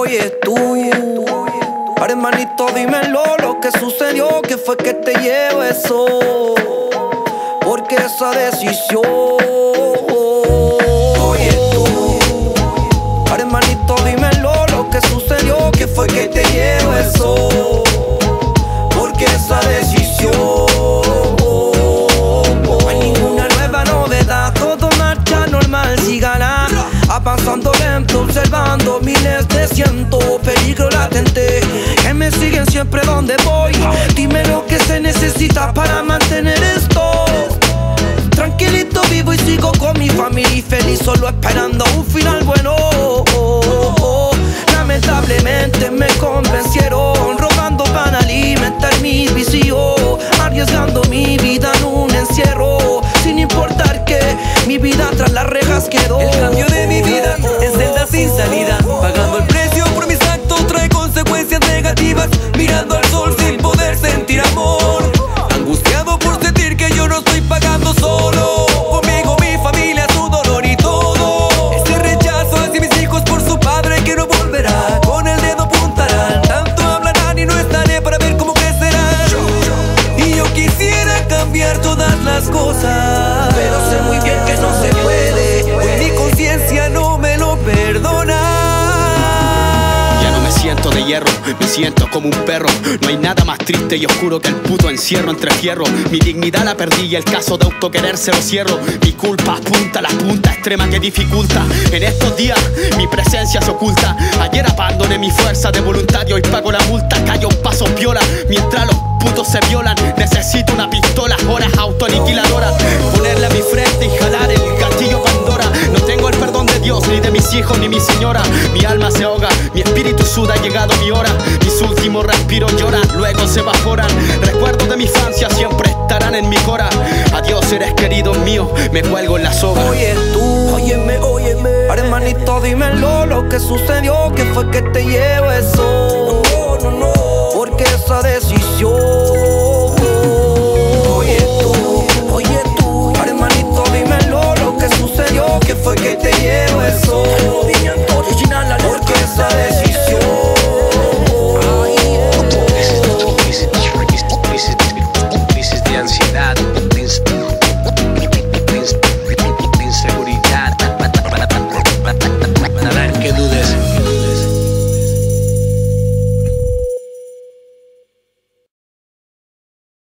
Oye tú, ahora hermanito dímelo lo que sucedió, que fue que te llevo eso, porque esa decisión. Oye tú, ahora hermanito dímelo lo que sucedió, que fue que te llevo eso, Avanzando lento, observando miles de cientos Peligro latente. Que me siguen siempre donde voy. Dime lo que se necesita para mantener esto. Tranquilito vivo y sigo con mi familia y feliz Solo esperando un final bueno. Lamentablemente me convencieron Robando para alimentar mi vicio Arriesgando mi vida en un encierro. Sin importar que mi vida tras las rejas quedó todas las cosas Pero sé muy bien que no se puede Hoy mi conciencia no me lo perdona Ya no me siento de hierro, me siento como un perro. No hay nada más triste y oscuro que el puto encierro entre fierro. Mi dignidad la perdí y el caso de autoquererse lo cierro. Mi culpa apunta a la punta extrema que dificulta. En estos días mi presencia se oculta. Ayer abandoné mi fuerza de voluntad y hoy pago la multa. Callo paso viola mientras los putos se violan. Necesito suda, ha llegado mi hora. Mis últimos respiros lloran, luego se evaporan. Recuerdos de mi infancia siempre estarán en mi cora. Adiós, seres queridos míos, me cuelgo en la soga. Oye tú, óyeme, óyeme hermanito dímelo lo que sucedió Que fue que te llevo eso